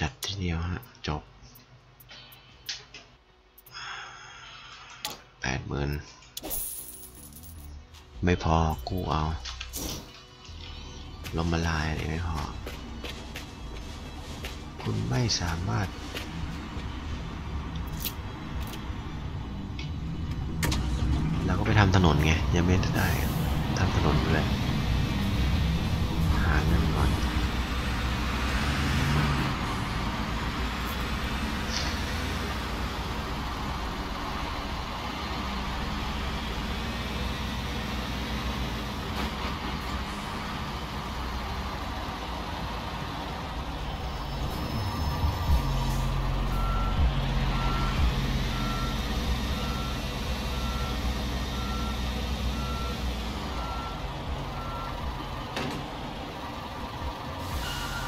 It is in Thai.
จัดทีเดียวฮะ จบแปดหมื่นไม่พอกู้เอาลมละลายอะไรไม่พอ คุณไม่สามารถ เราก็ไปทำถนนไง ยังไม่ได้ทำถนนเลย